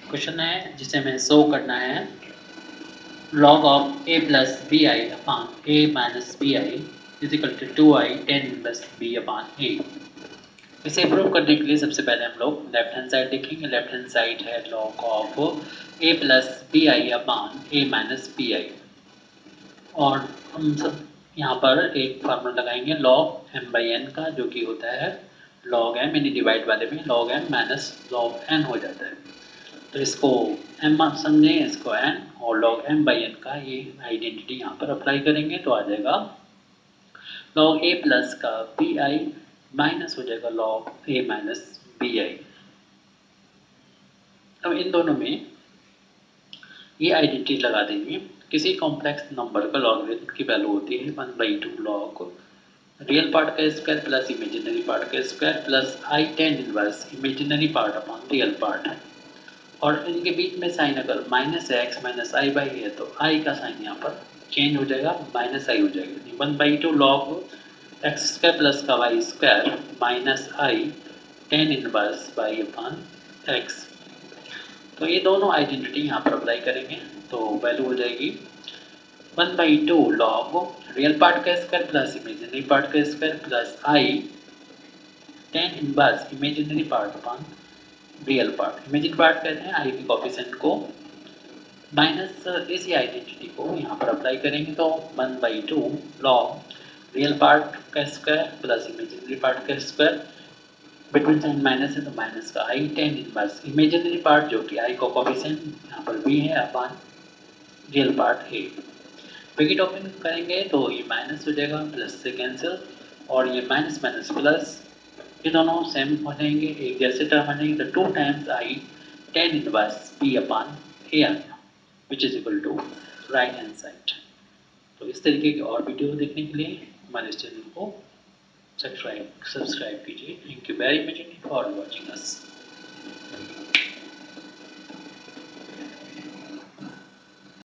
Question है जिसे हमें सो करना है। Log of A plus B I upon A minus B I is equal to two I tan plus B upon A इसे improve करने के लिए सबसे पहले हम लोग लेफ़्ट हैंड साइड देखेंगे। लेफ़्ट हैंड साइड है log of A plus B I upon A minus B I और हम सब यहाँ पर एक फार्मूला लगाएँगे लॉग एम बाई एन का, जो कि होता है लॉग एम यानी डिवाइड वाले में log M minus log N हो जाता है। तो इसको एम समझें, इसको एन और लॉग एम बाई एन का ये आइडेंटिटी यहाँ पर अप्लाई करेंगे तो आ जाएगा लॉग ए प्लस का बी आई माइनस हो जाएगा log A minus B I अब इन दोनों में ये आइडेंटिटी लगा देंगे। किसी कॉम्प्लेक्स नंबर का लॉगरिथम की वैल्यू होती है one by two log real part का स्क्वायर प्लस इमेजिनरी पार्ट का square plus I tan inverse imaginary part upon real part है। और इनके बीच में साइन अगर minus X minus I by है तो आई का साइन यहाँ पर चेंज हो जाएगा माइनस आई हो जाएगा। One by two log X square plus का Y square minus I tan inverse by upon X तो ये दोनों आइडेंटिटी यहाँ पर अप्लाई करेंगे। तो वैल्यू हो जाएगी one by two log real part का स्क्वायर प्लस इमेजिनरी पार्ट का square plus I tan inverse imaginary part upon real part imagine part कहते हैं आई के को माइनस इसी आइडेंटिटी को यहाँ पर अप्लाई करेंगे तो one by two log real part का स्क्वायर प्लस इमेजिनरी पार्ट का स्क्वायर बिटवीन साइन माइनस है तो माइनस का I tan inverse imaginary part जो कि आई को कॉफिशेंट यहाँ पर बी है upon real part A bracket open करेंगे तो ये माइनस हो जाएगा प्लस से कैंसिल और ये माइनस माइनस प्लस ये दोनों सेम हो जाएँगे। एक जैसे टर्म जाएँगे तो two times I tan inverse B upon A आ गया which is equal to right hand side तो इस तरीके के और वीडियो देखने के लिए हमारे चैनल को सब्सक्राइब सब्सक्राइब कीजिए। Thank you very much for watching us